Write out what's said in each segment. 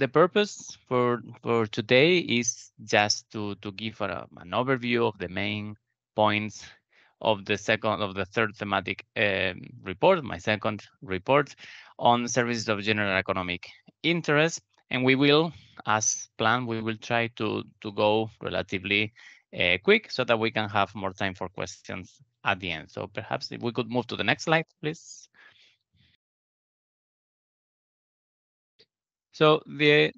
the purpose for for today is just to to give a, an overview of the main points of the second of the third thematic um, report, my second report on services of general economic interest, and we will, as planned, we will try to to go relatively uh, quick so that we can have more time for questions at the end. So perhaps if we could move to the next slide, please. So the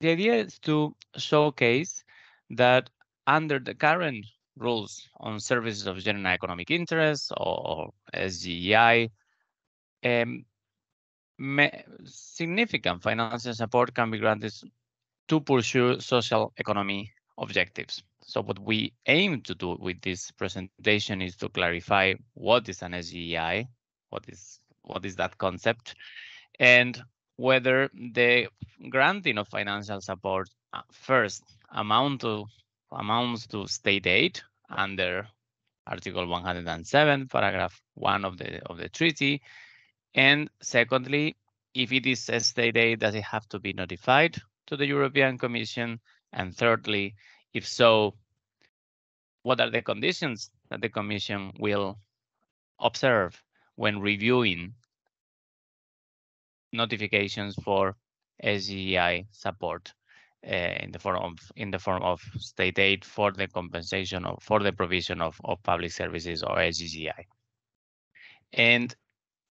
the idea is to showcase that under the current rules on services of general economic interest or SGEI, um, significant financial support can be granted to pursue social economy objectives. So what we aim to do with this presentation is to clarify what is an SGEI, what is what is that concept, and whether the granting of financial support uh, first amount to amounts to state aid under Article 107, paragraph 1 of the of the treaty, and secondly, if it is a state aid, does it have to be notified to the European Commission? And thirdly, if so, what are the conditions that the Commission will observe when reviewing notifications for SGEI support uh, in the form of in the form of state aid for the compensation or for the provision of, of public services or SGEI. And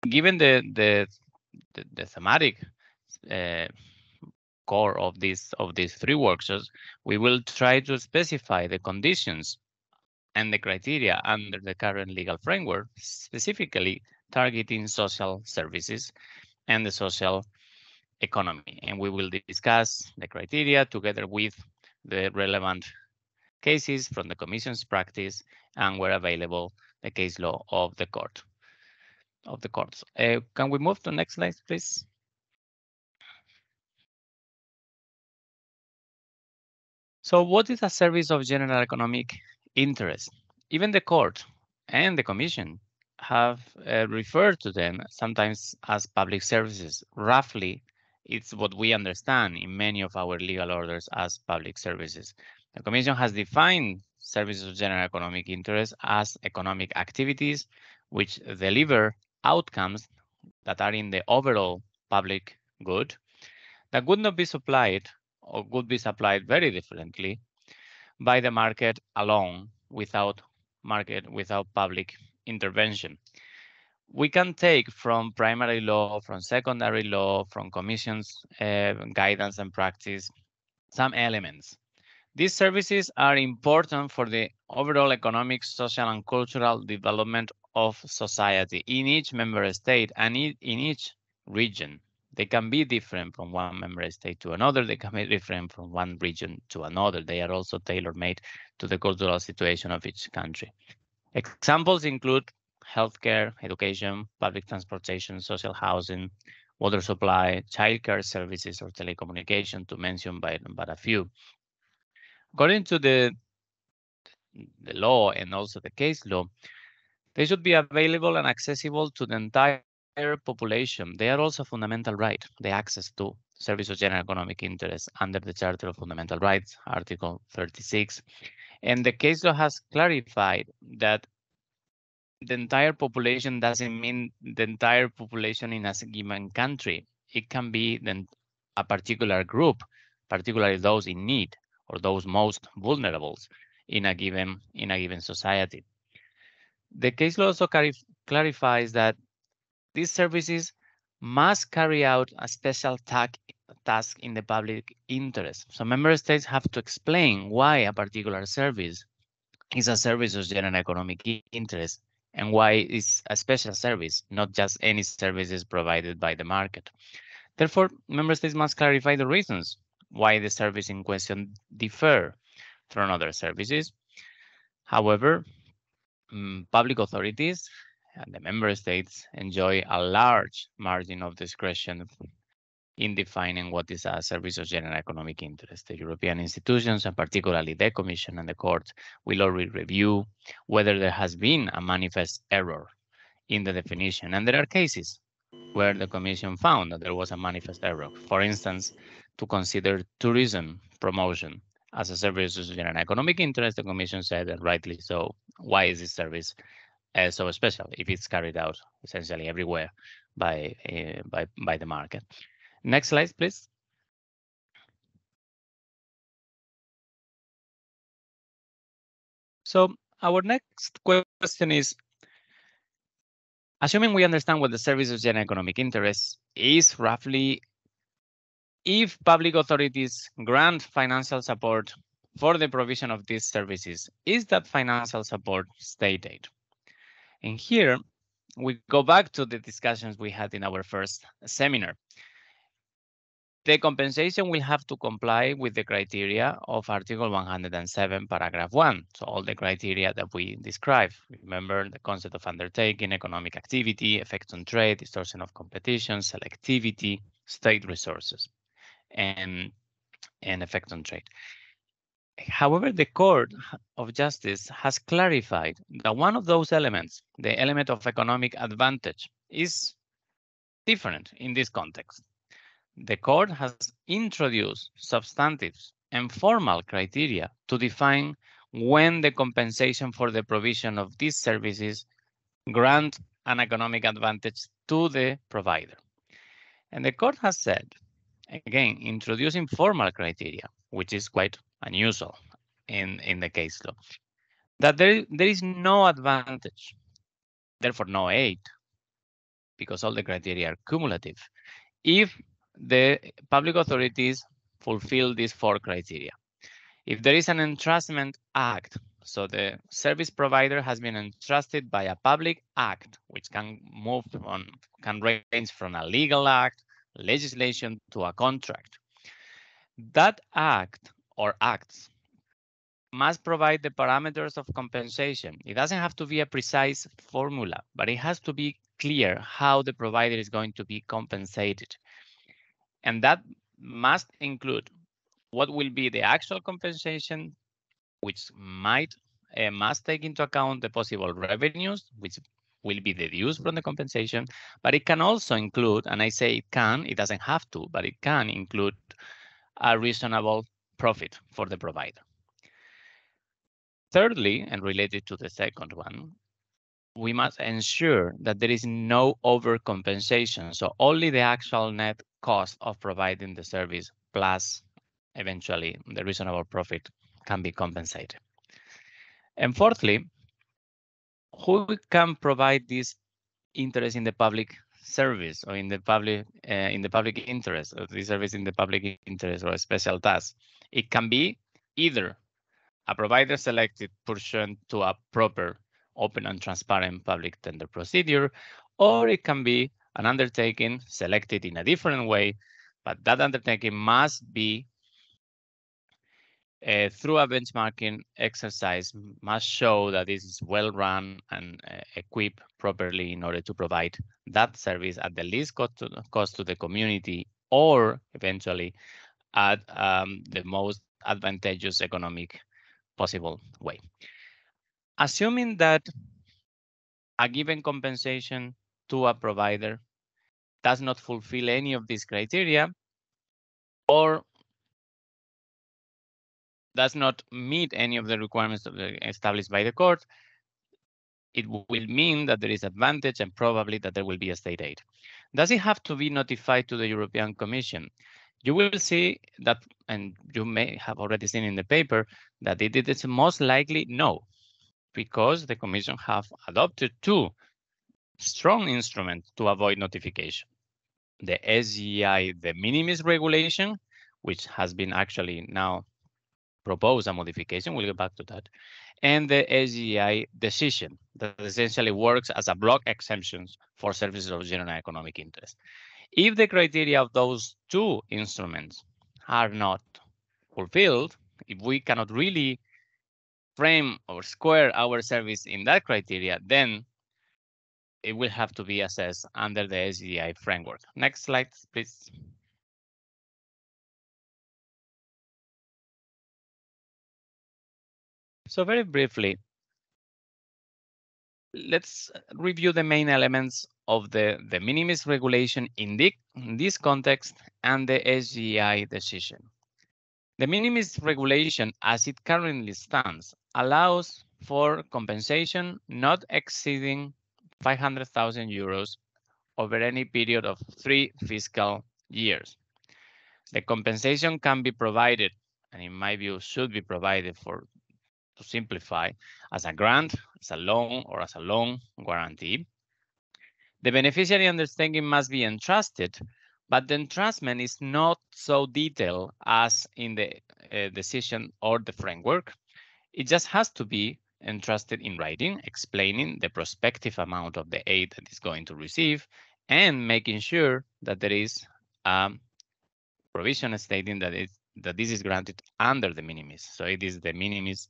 given the the the, the thematic uh, core of this of these three workshops, we will try to specify the conditions and the criteria under the current legal framework, specifically targeting social services and the social economy. And we will discuss the criteria together with the relevant cases from the Commission's practice and where available the case law of the court of the courts. Uh, can we move to next slide, please? So what is a service of general economic interest? Even the court and the commission have uh, referred to them sometimes as public services. Roughly, it's what we understand in many of our legal orders as public services. The Commission has defined services of general economic interest as economic activities which deliver outcomes that are in the overall public good that would not be supplied or would be supplied very differently by the market alone without market without public intervention. We can take from primary law, from secondary law, from commissions uh, guidance and practice, some elements. These services are important for the overall economic, social, and cultural development of society in each member state and in each region. They can be different from one member state to another. They can be different from one region to another. They are also tailor-made to the cultural situation of each country. Examples include healthcare, education, public transportation, social housing, water supply, childcare services, or telecommunication, to mention but, but a few. According to the, the law and also the case law, they should be available and accessible to the entire population. They are also a fundamental right, the access to service of general economic interest under the Charter of Fundamental Rights, Article 36. And the case law has clarified that the entire population doesn't mean the entire population in a given country. It can be then a particular group, particularly those in need or those most vulnerable in a given in a given society. The case law also clarifies that these services must carry out a special task in the public interest. So member states have to explain why a particular service is a service of general economic interest and why it's a special service, not just any services provided by the market. Therefore, member states must clarify the reasons why the service in question differ from other services. However, um, public authorities and the member states enjoy a large margin of discretion in defining what is a service of general economic interest. The European institutions, and particularly the Commission and the Court, will already review whether there has been a manifest error in the definition. And there are cases where the Commission found that there was a manifest error. For instance, to consider tourism promotion as a service of general economic interest, the Commission said, and rightly so, why is this service uh, so special if it's carried out essentially everywhere by, uh, by, by the market? Next slide, please. So our next question is, assuming we understand what the service of general economic interest is roughly, if public authorities grant financial support for the provision of these services, is that financial support state aid? And here we go back to the discussions we had in our first seminar the compensation will have to comply with the criteria of Article 107, paragraph 1. So all the criteria that we describe. Remember the concept of undertaking, economic activity, effects on trade, distortion of competition, selectivity, state resources, and, and effect on trade. However, the Court of Justice has clarified that one of those elements, the element of economic advantage, is different in this context the court has introduced substantive and formal criteria to define when the compensation for the provision of these services grant an economic advantage to the provider. And the court has said, again, introducing formal criteria, which is quite unusual in, in the case law, that there, there is no advantage, therefore no aid, because all the criteria are cumulative, if the public authorities fulfill these four criteria. If there is an entrustment act, so the service provider has been entrusted by a public act, which can move on, can range from a legal act, legislation to a contract. That act or acts must provide the parameters of compensation. It doesn't have to be a precise formula, but it has to be clear how the provider is going to be compensated. And that must include what will be the actual compensation, which might uh, must take into account the possible revenues, which will be deduced from the compensation, but it can also include, and I say it can, it doesn't have to, but it can include a reasonable profit for the provider. Thirdly, and related to the second one, we must ensure that there is no overcompensation. So only the actual net cost of providing the service plus eventually the reasonable profit can be compensated. And fourthly, who can provide this interest in the public service or in the public uh, in the public interest or the service in the public interest or a special task? It can be either a provider selected pursuant to a proper open and transparent public tender procedure, or it can be an undertaking selected in a different way, but that undertaking must be uh, through a benchmarking exercise must show that this is well run and uh, equipped properly in order to provide that service at the least cost to, cost to the community or eventually at um, the most advantageous economic possible way. Assuming that a given compensation to a provider does not fulfill any of these criteria or does not meet any of the requirements established by the court, it will mean that there is advantage and probably that there will be a state aid. Does it have to be notified to the European Commission? You will see that, and you may have already seen in the paper, that it is most likely no, because the Commission have adopted two strong instrument to avoid notification. The SEI de minimis regulation, which has been actually now proposed a modification, we'll get back to that, and the SEI decision that essentially works as a block exemptions for services of general economic interest. If the criteria of those two instruments are not fulfilled, if we cannot really frame or square our service in that criteria, then it will have to be assessed under the SGEI framework. Next slide, please. So very briefly, let's review the main elements of the de minimis regulation in, the, in this context and the SGI decision. De minimis regulation, as it currently stands, allows for compensation not exceeding 500,000 euros over any period of three fiscal years. The compensation can be provided, and in my view, should be provided for to simplify as a grant, as a loan, or as a loan guarantee. The beneficiary undertaking must be entrusted, but the entrustment is not so detailed as in the uh, decision or the framework. It just has to be entrusted in writing, explaining the prospective amount of the aid that is going to receive, and making sure that there is a provision stating that it that this is granted under de minimis. So it is de minimis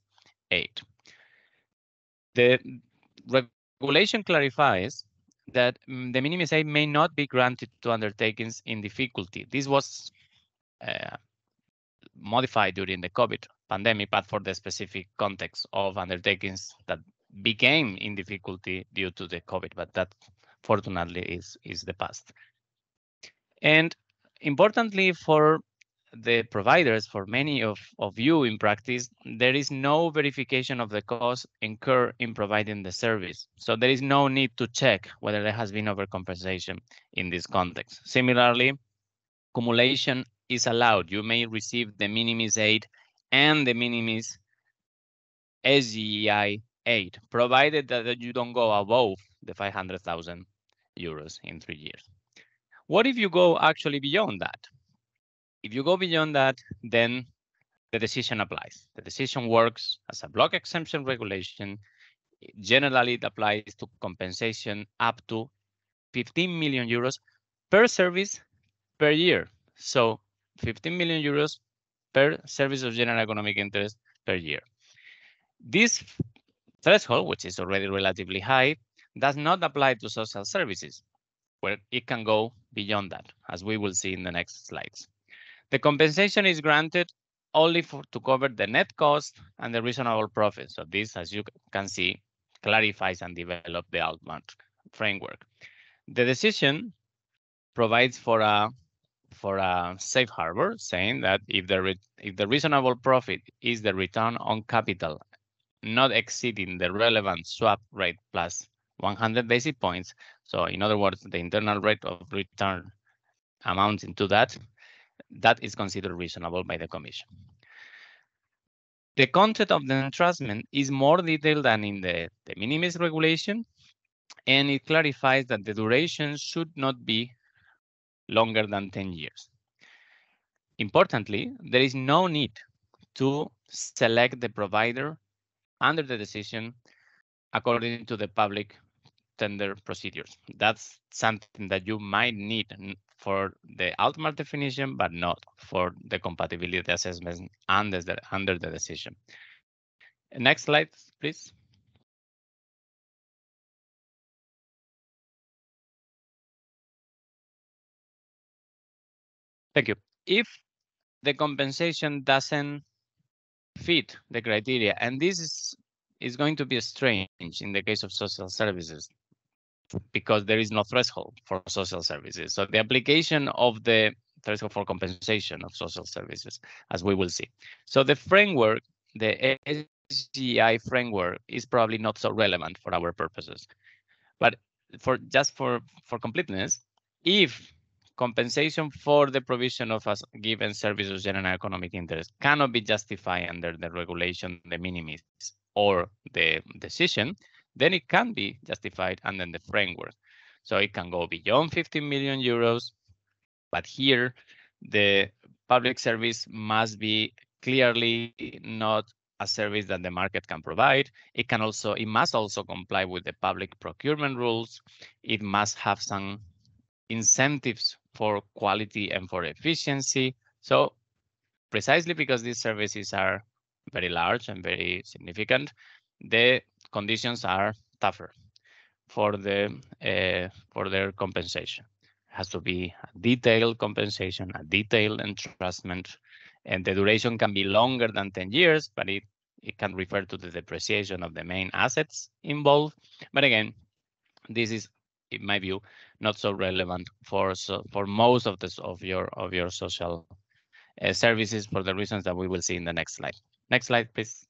aid. The regulation clarifies that mm, de minimis aid may not be granted to undertakings in difficulty. This was uh, modified during the COVID pandemic, but for the specific context of undertakings that became in difficulty due to the COVID, but that fortunately is, is the past. And importantly for the providers, for many of, of you in practice, there is no verification of the cost incurred in providing the service. So there is no need to check whether there has been overcompensation in this context. Similarly, cumulation is allowed. You may receive de minimis aid and de minimis SGI aid, provided that you don't go above the 500,000 euros in three years. What if you go actually beyond that? If you go beyond that, then the decision applies. The decision works as a block exemption regulation. Generally, it applies to compensation up to 15 million euros per service per year. So 15 million euros per service of general economic interest per year. This threshold, which is already relatively high, does not apply to social services, where it can go beyond that, as we will see in the next slides. The compensation is granted only for, to cover the net cost and the reasonable profit. So this, as you can see, clarifies and develops the Altmark framework. The decision provides for a for a safe harbor, saying that if the if the reasonable profit is the return on capital not exceeding the relevant swap rate plus 100 basis points. So in other words, the internal rate of return amounting to that, that is considered reasonable by the Commission. The content of the entrustment is more detailed than in the, the minimis regulation, and it clarifies that the duration should not be longer than 10 years. Importantly, there is no need to select the provider under the decision according to the public tender procedures. That's something that you might need for the Altmark definition, but not for the compatibility assessment under the, under the decision. Next slide, please. Thank you. If the compensation doesn't fit the criteria, and this is, is going to be strange in the case of social services, because there is no threshold for social services. So the application of the threshold for compensation of social services, as we will see. So the framework, the SGI framework is probably not so relevant for our purposes. But for just for, for completeness, if compensation for the provision of a given service of general economic interest cannot be justified under the regulation, de minimis, or the decision, then it can be justified under the framework. So it can go beyond 15 million euros, but here the public service must be clearly not a service that the market can provide. It can also, it must also comply with the public procurement rules. It must have some incentives for quality and for efficiency. So precisely because these services are very large and very significant, the conditions are tougher for the uh, for their compensation. It has to be a detailed compensation, a detailed entrustment, and the duration can be longer than 10 years, but it It can refer to the depreciation of the main assets involved. But again, this is, in my view, not so relevant for so for most of this of your of your social uh, services for the reasons that we will see in the next slide. Next slide, please.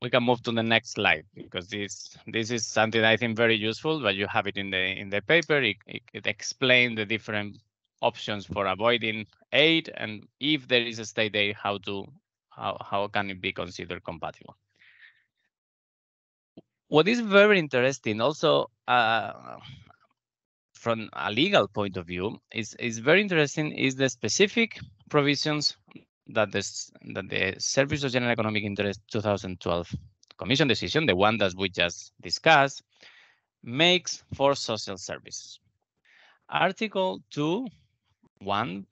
we can move to the next slide because this this is something I think very useful, but you have it in the in the paper. It, it, it explains the different options for avoiding aid and if there is a state aid, how to how, how can it be considered compatible. What is very interesting also uh, from a legal point of view is, is very interesting is the specific provisions that this that the Service of General Economic Interest 2012 Commission decision, the one that we just discussed, makes for social services. Article 2, 1,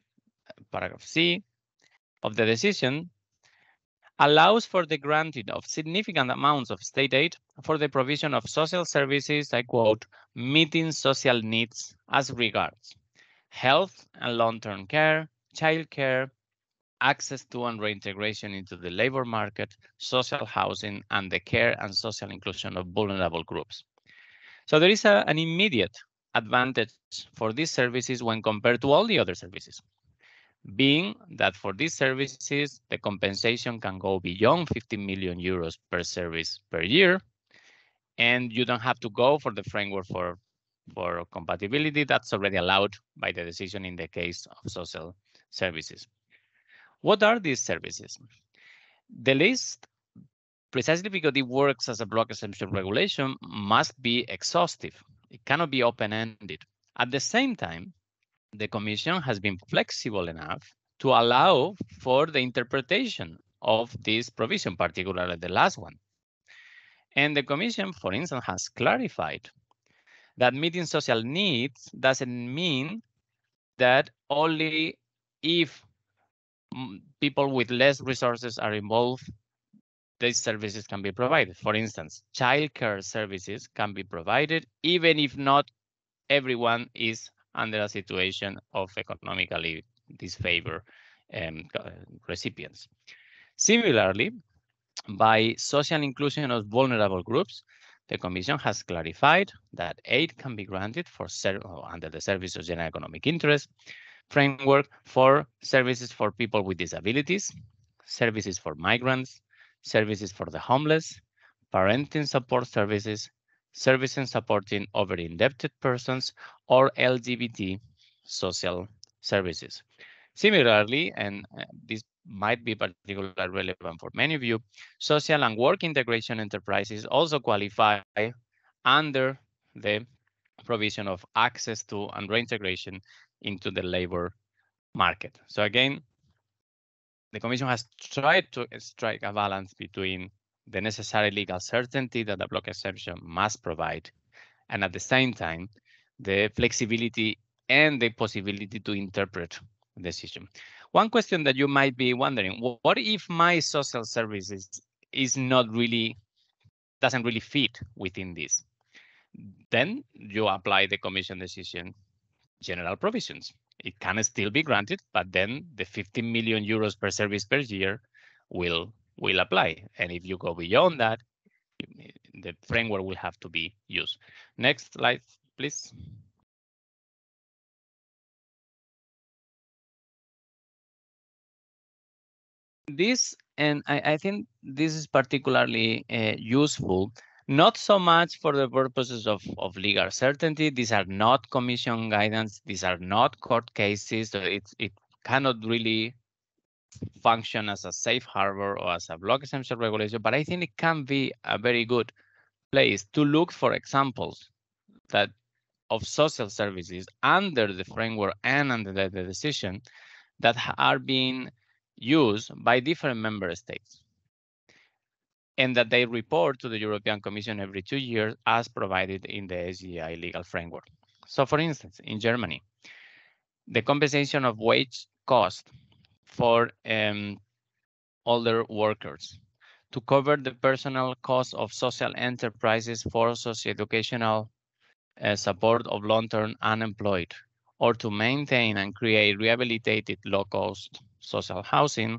paragraph C of the decision allows for the granting of significant amounts of state aid for the provision of social services, I quote, meeting social needs as regards health and long-term care, childcare, access to and reintegration into the labor market, social housing, and the care and social inclusion of vulnerable groups. So there is a, an immediate advantage for these services when compared to all the other services, being that for these services, the compensation can go beyond 15 million euros per service per year, and you don't have to go for the framework for, for compatibility that's already allowed by the decision in the case of social services. What are these services? The list, precisely because it works as a block exemption regulation, must be exhaustive. It cannot be open-ended. At the same time, the Commission has been flexible enough to allow for the interpretation of this provision, particularly the last one. And the Commission, for instance, has clarified that meeting social needs doesn't mean that only if mm, people with less resources are involved, these services can be provided. For instance, childcare services can be provided even if not everyone is under a situation of economically disfavored um, recipients. Similarly, by social inclusion of vulnerable groups, the Commission has clarified that aid can be granted for under the Service of General Economic Interest framework for services for people with disabilities, services for migrants, services for the homeless, parenting support services, services supporting over-indebted persons, or LGBT social services. Similarly, and uh, this might be particularly relevant for many of you, social and work integration enterprises also qualify under the provision of access to and reintegration into the labor market. So again, the Commission has tried to strike a balance between the necessary legal certainty that the block exemption must provide, and at the same time, the flexibility and the possibility to interpret the decision. One question that you might be wondering, what if my social services is not really, doesn't really fit within this? Then you apply the commission decision general provisions. It can still be granted, but then the 15 million euros per service per year will will apply. And if you go beyond that, the framework will have to be used. Next slide, please. This, and I, I think this is particularly uh, useful not so much for the purposes of, of legal certainty. These are not commission guidance. These are not court cases. So it, it cannot really function as a safe harbor or as a block exemption regulation, but I think it can be a very good place to look for examples that of social services under the framework and under the, the decision that are being used by different member states and that they report to the European Commission every two years as provided in the SGI legal framework. So for instance, in Germany, the compensation of wage cost for um, older workers to cover the personal cost of social enterprises for socio-educational uh, support of long-term unemployed or to maintain and create rehabilitated low-cost social housing,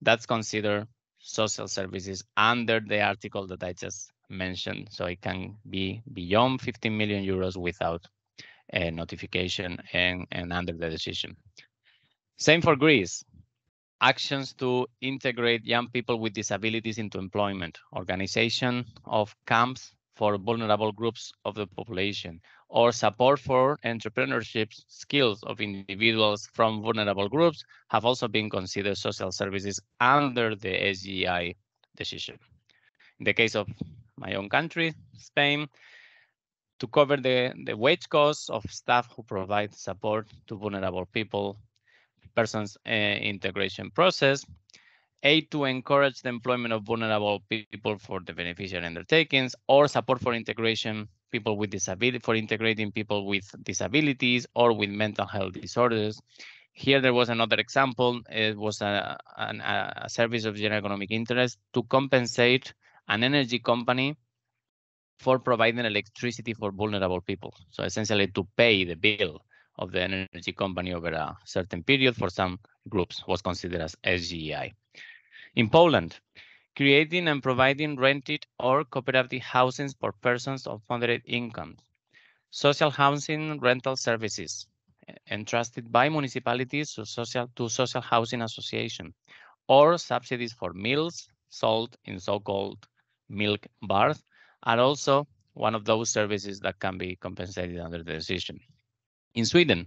that's considered social services under the article that I just mentioned. So it can be beyond 15 million euros without a notification and, and under the decision. Same for Greece. Actions to integrate young people with disabilities into employment, organization of camps for vulnerable groups of the population, or support for entrepreneurship skills of individuals from vulnerable groups have also been considered social services under the SGI decision. In the case of my own country, Spain, to cover the, the wage costs of staff who provide support to vulnerable people, persons uh, integration process, aid to encourage the employment of vulnerable people for the beneficiary undertakings, or support for integration people with disability, for integrating people with disabilities or with mental health disorders. Here there was another example. It was a, a, a service of general economic interest to compensate an energy company for providing electricity for vulnerable people. So essentially to pay the bill of the energy company over a certain period for some groups was considered as SGEI. In Poland, creating and providing rented or cooperative housing for persons of moderate incomes, social housing rental services entrusted by municipalities to social, to social housing association, or subsidies for meals sold in so-called milk bars are also one of those services that can be compensated under the decision. In Sweden,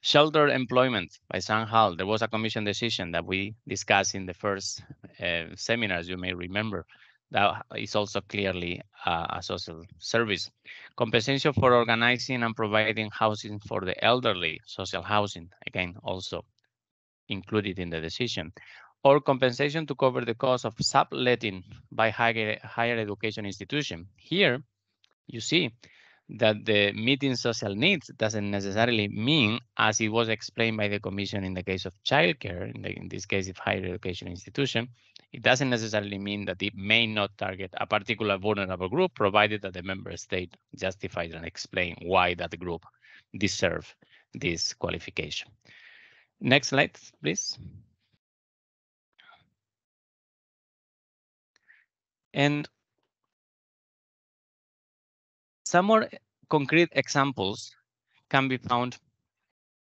shelter employment by Samhall, there was a commission decision that we discussed in the first uh, seminars, you may remember. That is also clearly uh, a social service. Compensation for organizing and providing housing for the elderly, social housing, again, also included in the decision or compensation to cover the cost of subletting by higher, higher education institution. Here, you see that the meeting social needs doesn't necessarily mean, as it was explained by the Commission in the case of childcare, in, in this case of higher education institution, it doesn't necessarily mean that it may not target a particular vulnerable group, provided that the member state justifies and explain why that group deserve this qualification. Next slide, please. And some more concrete examples can be found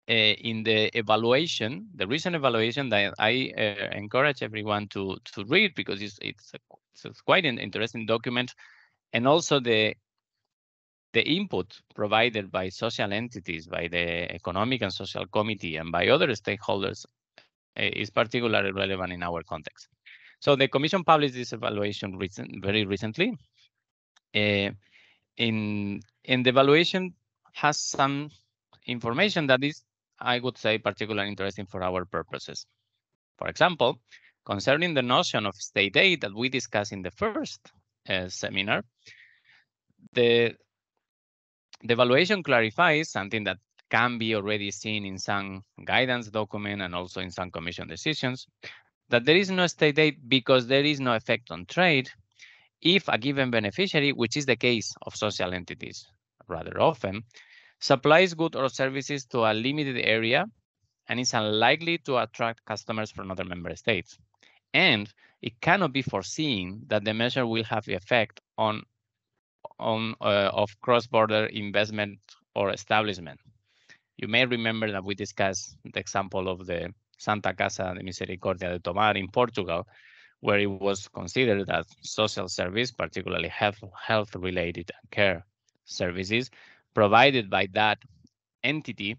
uh, in the evaluation, the recent evaluation that I uh, encourage everyone to, to read because it's, it's, a, it's quite an interesting document. And also the, the input provided by social entities, by the Economic and Social Committee, and by other stakeholders uh, is particularly relevant in our context. So the Commission published this evaluation recent, very recently. Uh, in, in the evaluation has some information that is, I would say, particularly interesting for our purposes. For example, concerning the notion of state aid that we discussed in the first uh, seminar, the, the evaluation clarifies something that can be already seen in some guidance document and also in some commission decisions, that there is no state aid because there is no effect on trade if a given beneficiary, which is the case of social entities rather often, supplies goods or services to a limited area and is unlikely to attract customers from other member states. And it cannot be foreseen that the measure will have the effect on, on uh, of cross-border investment or establishment. You may remember that we discussed the example of the Santa Casa de Misericordia de Tomar in Portugal, where it was considered that social service, particularly health, health related care services provided by that entity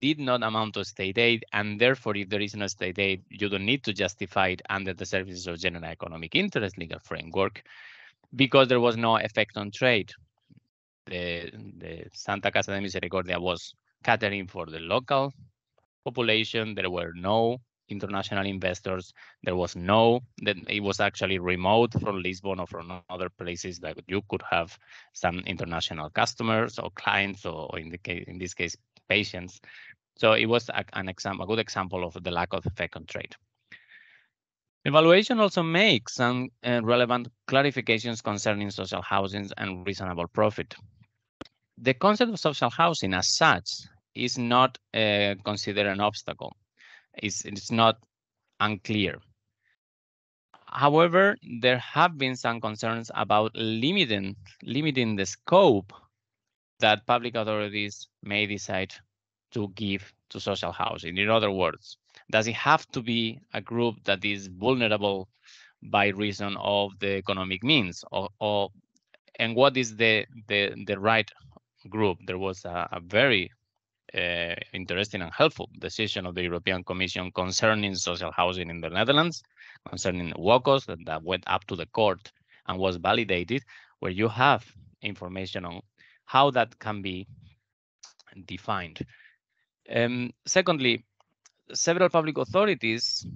did not amount to state aid, and therefore, if there is no state aid, you don't need to justify it under the Services of General Economic Interest legal framework because there was no effect on trade. The, the Santa Casa de Misericordia was catering for the local population. There were no international investors. There was no, that it was actually remote from Lisbon or from other places that you could have some international customers or clients or, in the case, in this case, patients. So it was a, an example, a good example of the lack of effect on trade. Evaluation also makes some uh, relevant clarifications concerning social housing and reasonable profit. The concept of social housing as such is not uh, considered an obstacle. It's, it's not unclear. However, there have been some concerns about limiting, limiting the scope that public authorities may decide to give to social housing. In other words, does it have to be a group that is vulnerable by reason of the economic means or, or and what is the, the, the right group? There was a, a very uh, interesting and helpful decision of the European Commission concerning social housing in the Netherlands, concerning WOCOS that, that went up to the court and was validated, where you have information on how that can be defined. Um, secondly, several public authorities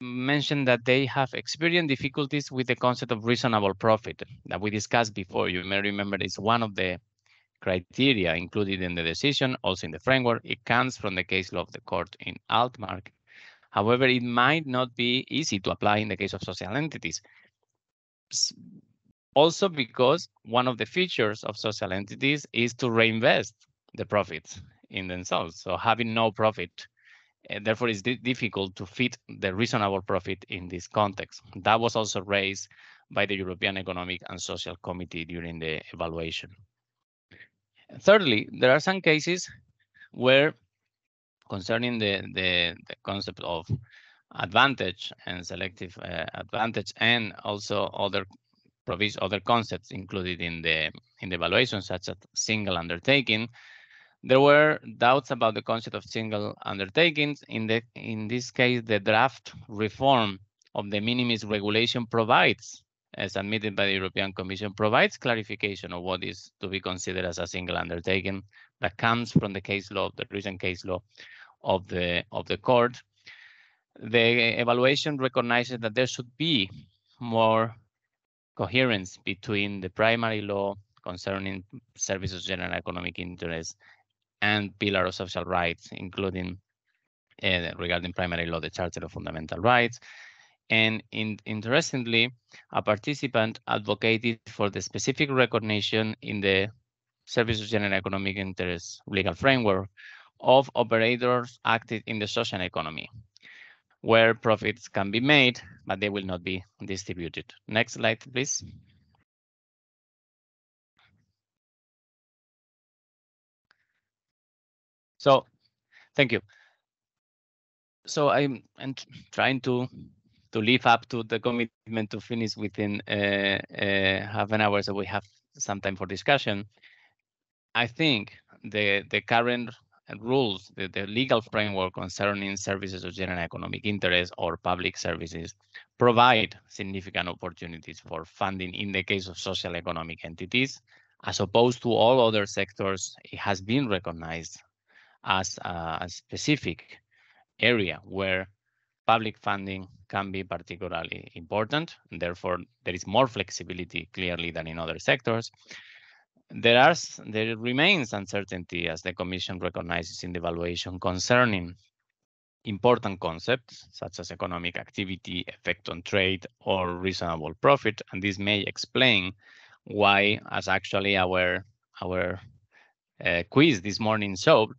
mentioned that they have experienced difficulties with the concept of reasonable profit that we discussed before. You may remember it's one of the criteria included in the decision, also in the framework. It comes from the case law of the court in Altmark. However, it might not be easy to apply in the case of social entities. Also because one of the features of social entities is to reinvest the profits in themselves. So having no profit eh, therefore, it's difficult to fit the reasonable profit in this context. That was also raised by the European Economic and Social Committee during the evaluation. Thirdly, there are some cases where concerning the, the, the concept of advantage and selective uh, advantage and also other provision other concepts included in the in the evaluation such as single undertaking there were doubts about the concept of single undertakings. In, the, in this case, the draft reform of the minimis regulation provides, as admitted by the European Commission, provides clarification of what is to be considered as a single undertaking that comes from the case law, the recent case law of the, of the court. The evaluation recognizes that there should be more coherence between the primary law concerning services general economic interest and pillar of social rights, including uh, regarding primary law, the Charter of Fundamental Rights. And in, interestingly, a participant advocated for the specific recognition in the Service of General Economic Interest legal framework of operators active in the social economy, where profits can be made, but they will not be distributed. Next slide, please. So thank you. So I'm, I'm trying to to live up to the commitment to finish within uh, uh, half an hour so we have some time for discussion. I think the the current rules, the, the legal framework concerning services of general economic interest or public services provide significant opportunities for funding in the case of social economic entities. As opposed to all other sectors, it has been recognized as a, a specific area where public funding can be particularly important. Therefore, there is more flexibility clearly than in other sectors. There are there remains uncertainty as the Commission recognizes in the evaluation concerning important concepts such as economic activity, effect on trade, or reasonable profit. And this may explain why, as actually our our uh, quiz this morning showed,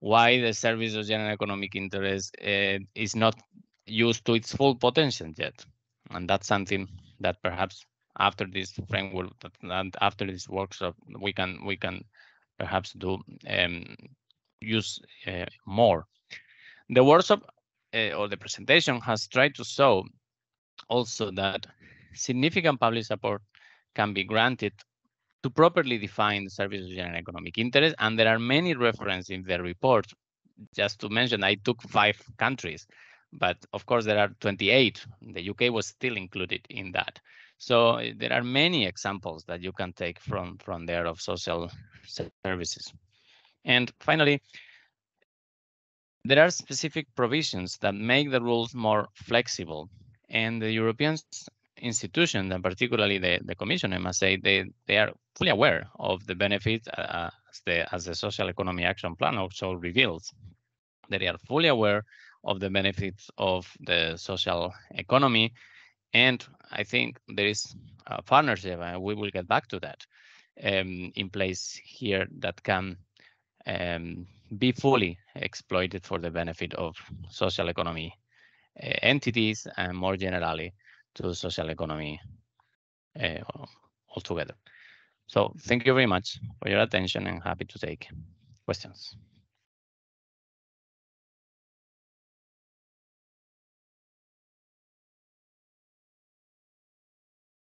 why the service of general economic interest uh, is not used to its full potential yet. And that's something that perhaps after this framework and after this workshop, we can we can perhaps do um, use uh, more. The workshop uh, or the presentation has tried to show also that significant public support can be granted to properly define the service of general economic interest. And there are many references in the report. Just to mention, I took five countries, but of course there are 28. The UK was still included in that. So eh, there are many examples that you can take from, from there of social services. And finally, there are specific provisions that make the rules more flexible. And the European institutions, and particularly the, the Commission, I must say, they, they are fully aware of the benefits uh, as, the, as the Social Economy Action Plan also reveals. They are fully aware of the benefits of the social economy. And I think there is a partnership, and we will get back to that, um, in place here that can um, be fully exploited for the benefit of social economy uh, entities and more generally to social economy uh, altogether. So thank you very much for your attention and happy to take questions.